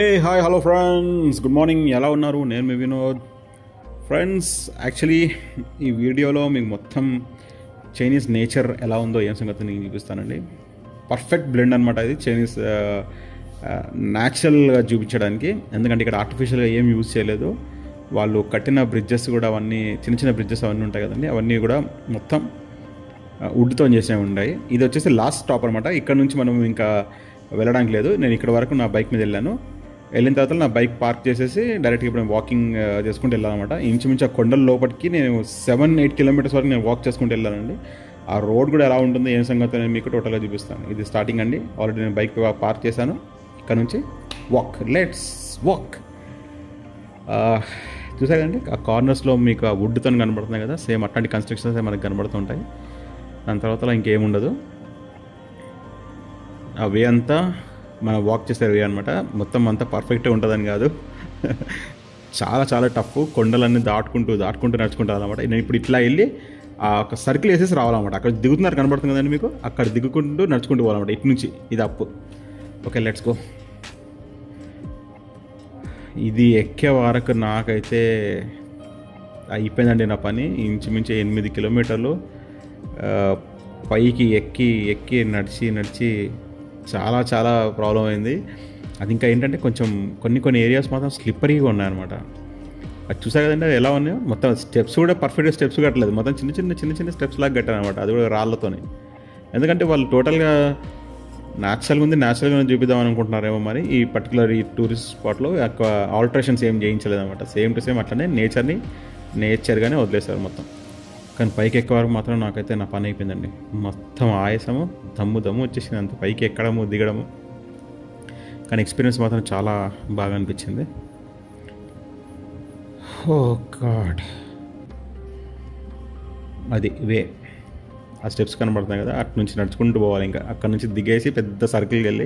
ఏ hi hello friends good morning ఎలా ఉన్నారు? నేను మీ వినోద్. ఫ్రెండ్స్ యాక్చువల్లీ ఈ వీడియోలో మీకు మొత్తం చైనీస్ నేచర్ ఎలా ఉందో ఏం సంగతి నేను చూపిస్తానండి. పర్ఫెక్ట్ బ్లెండ్ అనమాట ఇది. చైనీస్ న్యాచురల్గా uh, uh, చూపించడానికి. ఎందుకంటే ఇక్కడ ఆర్టిఫిషియల్గా ఏం యూజ్ చేయలేదు. వాళ్ళు కట్టిన బ్రిడ్జెస్ కూడా అవన్నీ చిన్న చిన్న బ్రిడ్జెస్ అవన్నీ ఉంటాయి కదండి. అవన్నీ కూడా మొత్తం uh, వుడ్తో చేసినవి ఉన్నాయి ఇది వచ్చేసి లాస్ట్ స్టాప్ అనమాట ఇక్కడ నుంచి మనం ఇంకా వెళ్ళడానికి లేదు. నేను ఇక్కడ వరకు నా బైక్ మీద వెళ్ళాను. వెళ్ళిన తర్వాత నా బైక్ పార్క్ చేసేసి డైరెక్ట్గా ఇప్పుడు వాకింగ్ చేసుకుంటూ వెళ్ళాలన్నమాట ఇంచుమించు ఆ కొండల లోపలికి నేను సెవెన్ ఎయిట్ కిలోమీటర్స్ వరకు నేను వాక్ చేసుకుంటూ వెళ్ళానండి. ఆ రోడ్ కూడా ఎలా ఉంటుంది ఏం సంగతి నేను మీకు టోటల్గా చూపిస్తాను. ఇది స్టార్టింగ్ అండి. ఆల్రెడీ నేను బైక్ పార్క్ చేశాను. ఇక్కడ నుంచి వాక్ లెట్స్ వాక్ చూసారండి? ఆ కార్నర్స్లో మీకు ఆ వుడ్తో కనబడుతున్నాయి కదా? సేమ్ అట్లాంటి కన్స్ట్రక్షన్స్ మనకు కనబడుతుంటాయి దాని తర్వాత ఇంకేముండదు. ఆ వే అంతా మనం వాక్ చేసే వే అనమాట మొత్తం అంతా పర్ఫెక్ట్గా ఉంటుందని కాదు. చాలా చాలా టఫ్ కొండలన్నీ దాటుకుంటూ దాటుకుంటూ నడుచుకుంటూ అనమాట నేను ఇప్పుడు ఇట్లా వెళ్ళి ఆ ఒక సర్కిల్ వేసేసి రావాలన్నమాట. అక్కడ దిగుతున్నారు కనబడుతుంది కదండి మీకు? అక్కడ దిగుకుంటూ నడుచుకుంటూ పోవాలన్నమాట ఇటు నుంచి. ఇది అప్పు ఓకే లెట్స్ గో ఇది ఎక్కే వరకు నాకైతే అయిపోయిందండి నా పని. ఇంచుమించు ఎనిమిది కిలోమీటర్లు పైకి ఎక్కి ఎక్కి నడిచి నడిచి చాలా చాలా ప్రాబ్లం అయింది. అది ఇంకా ఏంటంటే కొంచెం కొన్ని కొన్ని ఏరియాస్ మాత్రం స్లిప్పరీగా ఉన్నాయన్నమాట అది చూసా కదండి అది ఎలా ఉన్నాయో? మొత్తం స్టెప్స్ కూడా పర్ఫెక్ట్గా స్టెప్స్ కట్టలేదు. మొత్తం చిన్న చిన్న చిన్న చిన్న స్టెప్స్ లాగా కట్టారు అనమాట అది కూడా రాళ్ళతోనే. ఎందుకంటే వాళ్ళు టోటల్గా న్యాచురల్గా ఉంది న్యాచురల్గా చూపిద్దాం అనుకుంటున్నారేమో మరి. ఈ పర్టికులర్ ఈ టూరిస్ట్ స్పాట్లో ఆల్టరేషన్స్ ఏం చేయించలేదు అనమాట సేమ్ టు సేమ్ అట్లనే నేచర్ని నేచర్గానే వదిలేశారు మొత్తం. కానీ పైకి ఎక్కే వరకు మాత్రం నాకైతే నా పని అయిపోయిందండి. మొత్తం ఆయాసము దమ్ము దమ్ము వచ్చేసింది అంత. పైకి ఎక్కడము దిగడము. కానీ ఎక్స్పీరియన్స్ మాత్రం చాలా బాగా అనిపించింది. Oh God. అది వే ఆ స్టెప్స్ కనబడుతున్నాయి కదా అటు నుంచి నడుచుకుంటూ పోవాలి ఇంకా. అక్కడ నుంచి దిగేసి పెద్ద సర్కిల్కి వెళ్ళి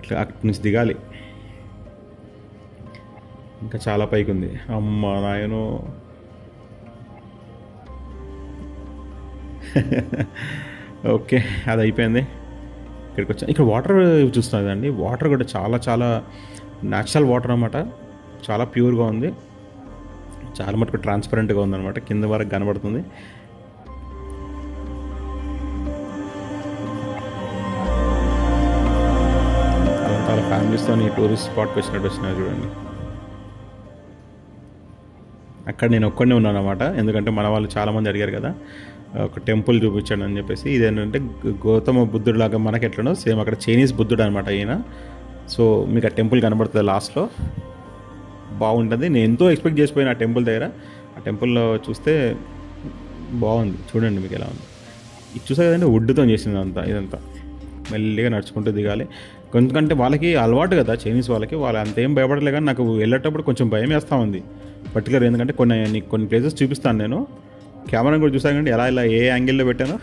ఇట్లా అక్కడి నుంచి దిగాలి. ఇంకా చాలా పైకి ఉంది అమ్మ నాయనో. ఓకే అది అయిపోయింది. ఇక్కడికి వచ్చా ఇక్కడ వాటర్ చూస్తాను కదండి వాటర్ కూడా చాలా చాలా న్యాచురల్ వాటర్ అనమాట చాలా ప్యూర్గా ఉంది. చాలా మటుకు ట్రాన్స్పరెంట్గా ఉందన్నమాట. కింద వరకు కనబడుతుంది. చాలా ఫ్యామిలీస్తో టూరిస్ట్ స్పాట్కి వచ్చినట్టు వచ్చినా చూడండి. అక్కడ నేను ఒక్కడనే ఉన్నాను అనమాట ఎందుకంటే మన వాళ్ళు చాలామంది అడిగారు కదా. ఒక టెంపుల్ చూపించాడు అని చెప్పేసి. ఇదేంటంటే గౌతమ బుద్ధుడు లాగా మనకి ఎట్లనో సేమ్ అక్కడ చైనీస్ బుద్ధుడు అనమాట ఈయన. సో మీకు ఆ టెంపుల్ కనబడుతుంది లాస్ట్లో. బాగుంటుంది. నేను ఎంతో ఎక్స్పెక్ట్ చేసిపోయిన ఆ టెంపుల్ దగ్గర. ఆ టెంపుల్లో చూస్తే బాగుంది. చూడండి మీకు ఎలా ఉంది. ఇది చూసా కదండి? వుడ్తో చేసింది అంతా ఇదంతా. మెల్లిగా నడుచుకుంటూ దిగాలి. ఎందుకంటే వాళ్ళకి అలవాటు కదా చైనీస్ వాళ్ళకి. వాళ్ళు అంతేం భయపడలే కానీ నాకు వెళ్ళేటప్పుడు కొంచెం భయం వేస్తూ ఉంది. పర్టికులర్ ఎందుకంటే కొన్ని కొన్ని ప్లేసెస్ చూపిస్తాను నేను. కెమెరా కూడా చూసాకండి ఎలా ఇలా ఏ యాంగిల్లో పెట్టానో.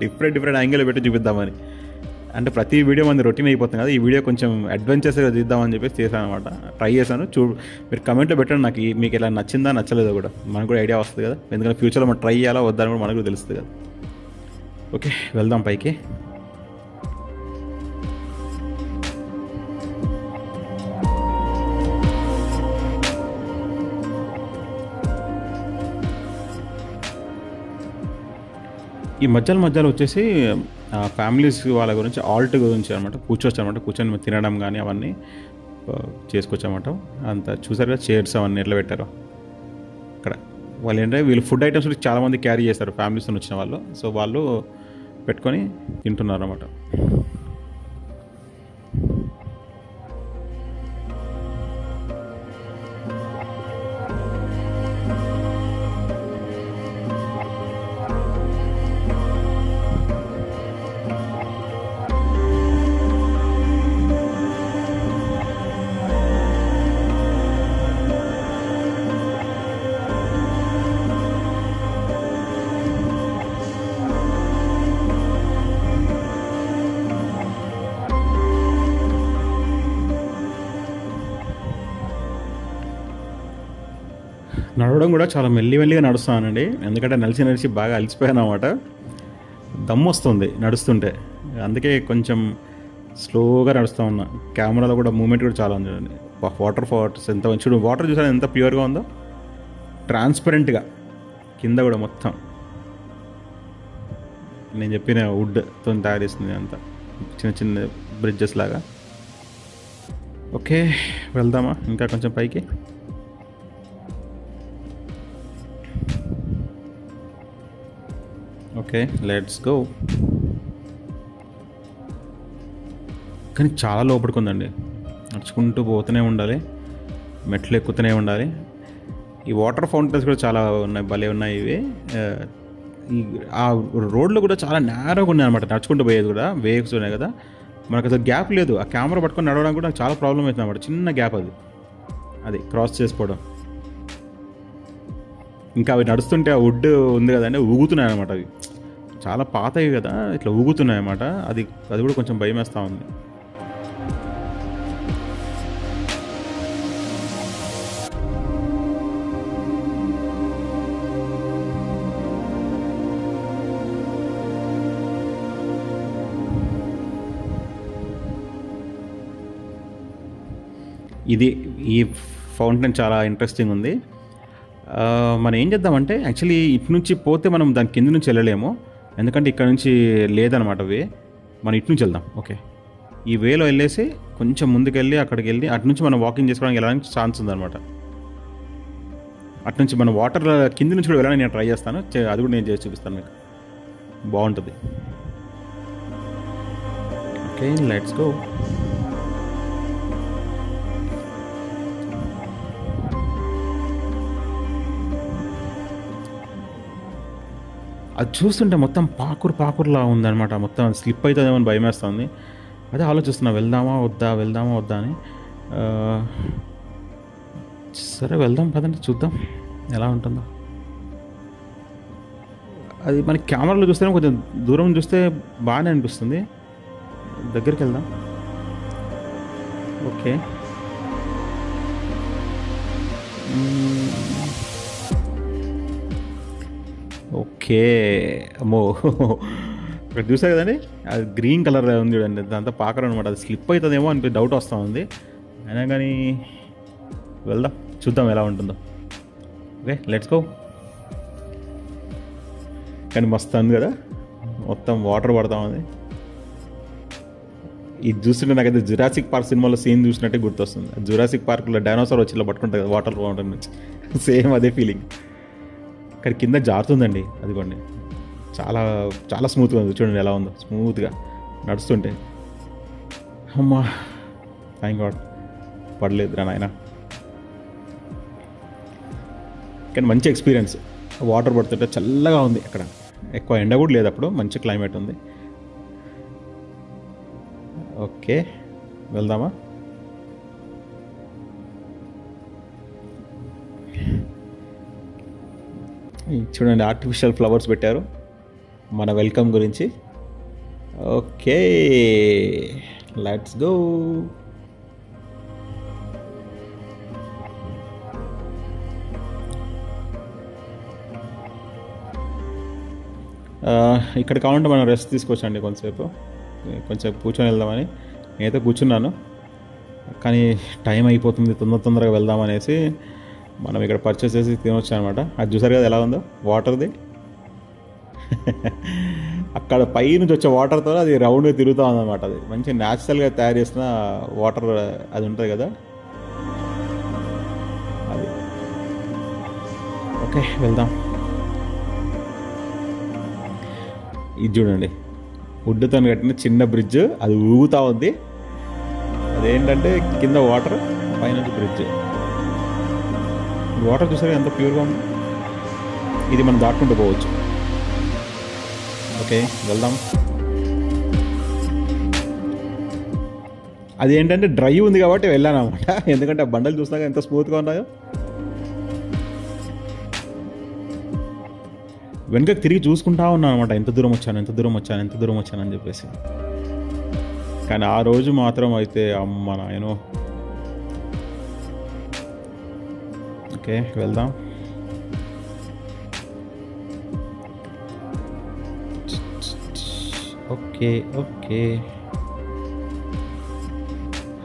డిఫరెంట్ డిఫరెంట్ యాంగిల్లో పెట్టి చూపిద్దామని. అంటే ప్రతి వీడియో మంది రొటీన్ అయిపోతుంది కదా ఈ వీడియో కొంచెం అడ్వెంచర్స్గా తీద్దామని చెప్పేసి చేశాను అనమాట ట్రై చేశాను చూ మీరు కమెంట్లో పెట్టండి నాకు మీకు ఇలా నచ్చిందా నచ్చలేదో కూడా. మనకు కూడా ఐడియా వస్తుంది కదా. ఎందుకంటే ఫ్యూచర్లో మనం ట్రై చేయాలా వద్దని కూడా మనకు తెలుస్తుంది కదా. ఓకే వెళ్దాం పైకి. ఈ మధ్యలో మధ్యలో వచ్చేసి ఫ్యామిలీస్ వాళ్ళ గురించి ఆల్ట్ గురించి అనమాట కూర్చోవచ్చు అనమాట కూర్చొని తినడం కానీ అవన్నీ చేసుకోవచ్చు అనమాట అంత చూసారు కదా చైర్స్ అవన్నీ ఎట్లా పెట్టారు. ఇక్కడ వాళ్ళు ఏంటంటే వీళ్ళు ఫుడ్ ఐటమ్స్ చాలామంది క్యారీ చేస్తారు ఫ్యామిలీస్తో వచ్చిన వాళ్ళు. సో వాళ్ళు పెట్టుకొని తింటున్నారు అనమాట నడవడం కూడా చాలా మెల్లి మెల్లిగా నడుస్తానండి. ఎందుకంటే నలిసి నలిసి బాగా అలసిపోయాను అనమాట దమ్ము వస్తుంది నడుస్తుంటే. అందుకే కొంచెం స్లోగా నడుస్తూ ఉన్నా. కెమెరాలో కూడా మూమెంట్ కూడా చాలా ఉంది. చూడండి వాటర్ ఫాల్స్ ఎంత చూడు వాటర్ చూసారా ఎంత ప్యూర్గా ఉందో? ట్రాన్స్పరెంట్గా. కింద కూడా మొత్తం. నేను చెప్పిన వుడ్తో తయారు చేస్తుంది అంతా. చిన్న చిన్న బ్రిడ్జెస్ లాగా. ఓకే వెళ్దామా? ఇంకా కొంచెం పైకి. ఓకే లెట్స్ గో కానీ చాలా లోపడుకుందండి. నడుచుకుంటూ పోతూనే ఉండాలి. మెట్లు ఎక్కుతూనే ఉండాలి. ఈ వాటర్ ఫౌంటైన్స్ కూడా చాలా ఉన్నాయి భలే ఉన్నాయి ఇవి. ఆ, ఈ ఆ రోడ్లు కూడా చాలా నేరోగా ఉన్నాయి అనమాట నడుచుకుంటూ పోయేది కూడా వేవ్స్ ఉన్నాయి కదా. మనకు అసలు గ్యాప్ లేదు. ఆ కెమెరా పట్టుకొని నడవడం కూడా చాలా ప్రాబ్లం అవుతుంది అనమాట చిన్న గ్యాప్ అది. అది క్రాస్ చేసుకోవడం. ఇంకా అవి నడుస్తుంటే ఆ వుడ్ ఉంది కదండి ఊగుతున్నాయి అనమాట అవి. చాలా పాతవి కదా ఇట్లా ఊగుతున్నాయి అనమాట అది అది కూడా కొంచెం భయం వేస్తూ ఉంది. ఇది ఈ ఫౌంటైన్ చాలా ఇంట్రెస్టింగ్ ఉంది. మనం ఏం చేద్దామంటే యాక్చువల్లీ ఇటు నుంచి పోతే మనం దాని కింద నుంచి వెళ్ళలేము. ఎందుకంటే ఇక్కడ నుంచి లేదనమాట వే. మనం ఇటు నుంచి వెళ్దాం. ఓకే. ఈ వేలో వెళ్ళేసి కొంచెం ముందుకెళ్ళి అక్కడికి వెళ్ళి అటు నుంచి మనం వాకింగ్ చేసుకోవడానికి వెళ్ళడానికి ఛాన్స్ ఉందన్నమాట. అటు నుంచి మన వాటర్ కింద నుంచి కూడా వెళ్ళడానికి నేను ట్రై చేస్తాను. అది కూడా నేను చేసి చూపిస్తాను మీకు. బాగుంటుంది. ఓకే లెట్స్ గో అది చూస్తుంటే మొత్తం పాకురు పాకురులా ఉందన్నమాట. మొత్తం స్లిప్ అవుతుందేమో అని భయం వేస్తుంది అదే ఆలోచిస్తున్నా వెళ్దామా వద్దా వెళ్దామా వద్దా అని. సరే వెళ్దాం పదండి చూద్దాం ఎలా ఉంటుందో. అది మనకి కెమెరాలో చూస్తేనే కొంచెం దూరం చూస్తే బాగానే అనిపిస్తుంది. దగ్గరికి వెళ్దాం. ఓకే. ఓకే. అమ్మో. ఇక్కడ చూసారు కదండి? అది గ్రీన్ కలర్ ఉంది చూడండి. దాంతో పాకరు అనమాట అది స్లిప్ అవుతుందేమో అని డౌట్ వస్తూ ఉంది. అయినా కానీ వెళ్దాం. చూద్దాం ఎలా ఉంటుందో. Okay let's go. కానీ మస్తు ఉంది కదా. మొత్తం వాటర్ పడతా ఉంది. ఇది చూస్తుంటే నాకైతే జురాసిక్ పార్క్ సినిమాలో సీన్ చూసినట్టే గుర్తొస్తుంది. జురాసిక్ పార్క్లో డైనోసార్ వచ్చి ఇలా పట్టుకుంటుంది కదా వాటర్ ఫౌంటైన్ నుంచి సేమ్ అదే ఫీలింగ్ కానీ కింద జారుతుందండి అదిగోండి. చాలా చాలా స్మూత్గా ఉంది. చూడండి ఎలా ఉందో. స్మూత్గా నడుస్తుంటే. అమ్మా థ్యాంక్ గాడ్ పడలేదు రా నాయన. కానీ మంచి ఎక్స్పీరియన్స్ వాటర్ పడుతుంటే చల్లగా ఉంది అక్కడ. ఎక్కువ ఎండ కూడా లేదు అప్పుడు మంచి క్లైమేట్ ఉంది. ఓకే వెళ్దామా? చూడండి ఆర్టిఫిషియల్ ఫ్లవర్స్ పెట్టారు. మన వెల్కమ్ గురించి. ఓకే లెట్స్ గో uh, ఇక్కడ కావాలంటే మనం రెస్ట్ తీసుకోవచ్చండి కొంతసేపు. కొంచెం కూర్చొని వెళ్దామని. నేనైతే కూర్చున్నాను. కానీ టైం అయిపోతుంది తొందర తొందరగా వెళ్దాం అనేసి మనం ఇక్కడ పర్చేస్ చేసి తినొచ్చు అనమాట అది చూసారు కదా ఎలా ఉందో? వాటర్ది అక్కడ పై నుంచి వచ్చే వాటర్తో అది రౌండ్గా తిరుగుతూ ఉందన్నమాట అది. మంచి న్యాచురల్గా తయారు చేసిన వాటర్ అది ఉంటుంది కదా. అది. ఓకే వెళ్దాం. ఇది చూడండి. వుడ్తో కట్టిన చిన్న బ్రిడ్జ్ అది ఊగుతూ ఉంది. అదేంటంటే కింద వాటర్ పైన బ్రిడ్జ్ వాటర్ చూసారా? ఎంత ప్యూర్గా ఉంది? ఇది మనం దాటుకుంటూ పోవచ్చు. ఓకే వెళ్దాం. అది ఏంటంటే డ్రై ఉంది కాబట్టి వెళ్ళాను అనమాట ఎందుకంటే ఆ బండలు చూసినాక ఎంత స్మూత్గా ఉన్నాయో. వెనుక తిరిగి చూసుకుంటా ఉన్నాను అనమాట ఎంత దూరం వచ్చాను ఎంత దూరం వచ్చాను ఎంత దూరం వచ్చాను అని చెప్పేసి. కానీ ఆ రోజు మాత్రం అయితే అమ్మ నాయనో ఓకే వెళ్దాం ఓకే ఓకే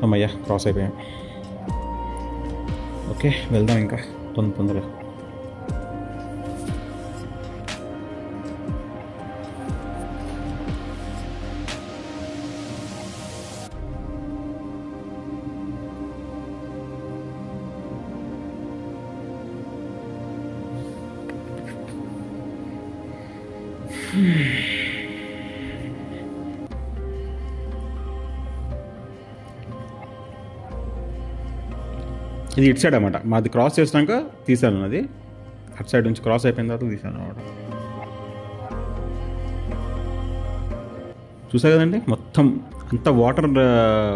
అమ్మయ్యా క్రాస్ అయిపోయాం ఓకే వెళ్దాం ఇంకా తొందర తొందరగా ఇది ఇటు సైడ్ అనమాట మాది క్రాస్ చేసినాక తీసాను అది అటు సైడ్ నుంచి క్రాస్ అయిపోయిన తర్వాత తీసాను అనమాట చూసా కదండి? మొత్తం అంత వాటర్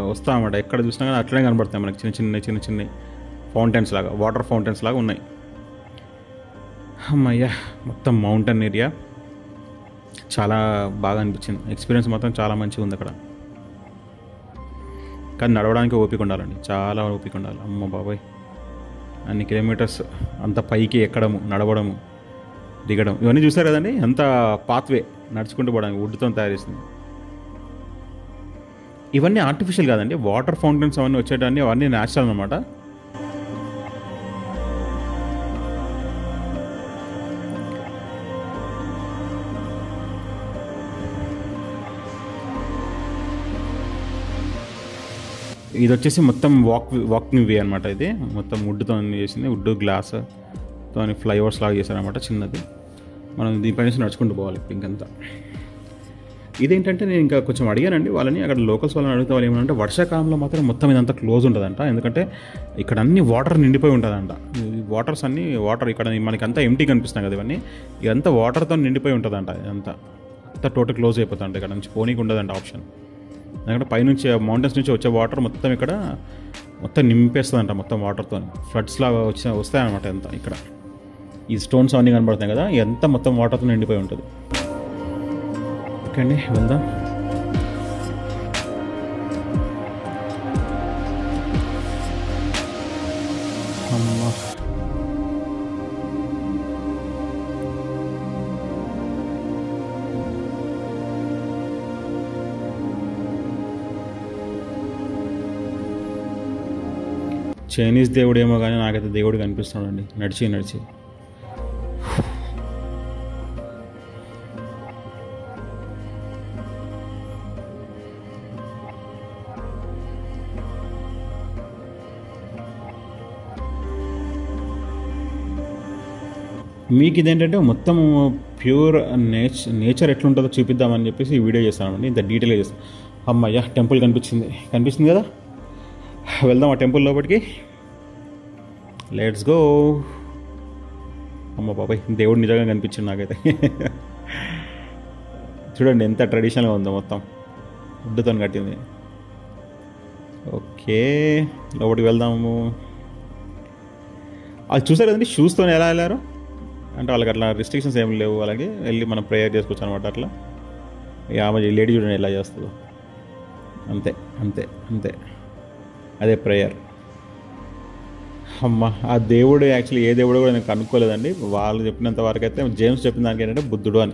వస్తా అనమాట ఎక్కడ చూసినా కానీ అట్లనే కనబడతాయి మనకి చిన్న చిన్న చిన్న చిన్న ఫౌంటైన్స్ లాగా వాటర్ ఫౌంటైన్స్ లాగా ఉన్నాయి. అమ్మయ్యా మొత్తం మౌంటైన్ ఏరియా చాలా బాగా అనిపించింది. ఎక్స్పీరియన్స్ మాత్రం చాలా మంచిగా ఉంది అక్కడ. కానీ నడవడానికి ఓపిక ఉండాలండి. చాలా ఓపిక ఉండాలి. అమ్మ బాబాయ్. అన్ని కిలోమీటర్స్ అంత పైకి ఎక్కడము నడవడము దిగడం. ఇవన్నీ చూసారు కదండి? ఎంత పాత్వే నడుచుకుంటూ పోవడానికి వుడ్తో తయారు చేసింది. ఇవన్నీ ఆర్టిఫిషియల్ కాదండి. వాటర్ ఫౌంటైన్స్ అవన్నీ వచ్చేటన్నీ అవన్నీ న్యాచురల్ అనమాట ఇది వచ్చేసి మొత్తం వాక్ వాకింగ్ వే అనమాట ఇది. మొత్తం వుడ్తో చేసింది. వుడ్ గ్లాస్తో ఫ్లైఓవర్స్ లాగా చేశారనమాట చిన్నది. మనం దీనిపై నుంచి నడుచుకుంటూ పోవాలి ఇంకంతా. ఇదేంటంటే నేను ఇంకా కొంచెం అడిగానండి వాళ్ళని. అక్కడ లోకల్స్ వాళ్ళని అడిగితే వాళ్ళు ఏమంటే వర్షాకాలంలో మాత్రం మొత్తం ఇదంతా క్లోజ్ ఉంటుందంట. ఎందుకంటే ఇక్కడ అన్ని వాటర్ నిండిపోయి ఉంటుందంట. వాటర్స్ అన్ని వాటర్ ఇక్కడ మనకి అంతా ఎంటీ కనిపిస్తున్నాయి కదా ఇవన్నీ. ఇదంతా వాటర్తో నిండిపోయి ఉంటుందంట ఇదంతా. అంతా టోటల్ క్లోజ్ అయిపోతుందంట. ఇక్కడ నుంచి పోనీకి ఉండదంట ఆప్షన్ ఎందుకంటే పైనుంచి మౌంటైన్స్ నుంచి వచ్చే వాటర్ మొత్తం ఇక్కడ మొత్తం నింపేస్తుందంట మొత్తం వాటర్తో ఫ్లడ్స్ లాగా వచ్చి వస్తాయన్నమాట ఎంత ఇక్కడ. ఈ స్టోన్స్ అన్నీ కనబడతాయి కదా ఎంత మొత్తం వాటర్తో నిండిపోయి ఉంటుంది. ఓకే అండి వెళ్దాం చైనీస్ దేవుడేమో కానీ నాకైతే దేవుడు కనిపిస్తున్నాడండి. నడిచి నడిచి. మీకు ఇదేంటంటే మొత్తం ప్యూర్ నేచ్ నేచర్ ఎట్లుంటుందో చూపిద్దామని చెప్పేసి ఈ వీడియో చేస్తామండి ఇంత డీటెయిల్గా చేస్తాం. అమ్మయ్య టెంపుల్ కనిపించింది. కనిపిస్తుంది కదా? వెళ్దాం ఆ టెంపుల్ లోపలికి లెట్స్ గో అమ్మ బాబాయ్ దేవుడు నిజంగా కనిపించింది నాకైతే. చూడండి ఎంత ట్రెడిషనల్గా ఉందో మొత్తం. ఉడ్డుతో కట్టింది. ఓకే లోపలికి వెళ్దాము. అది చూసారు కదండి షూస్తో ఎలా వెళ్ళారు? అంటే వాళ్ళకి అట్లా రిస్ట్రిక్షన్స్ ఏమి లేవు అలాగే వెళ్ళి మనం ప్రేయర్ చేసుకోవచ్చు అనమాట అట్లా. ఇక ఆమె లేడీ చూడండి ఎలా చేస్తుందో. అంతే అంతే అంతే. అదే ప్రేయర్ అమ్మ ఆ దేవుడు యాక్చువల్లీ ఏ దేవుడు కూడా నేను కనుక్కోలేదండి. వాళ్ళు చెప్పినంత వరకు అయితే జేమ్స్ చెప్పిన దానికి ఏంటంటే బుద్ధుడు అని.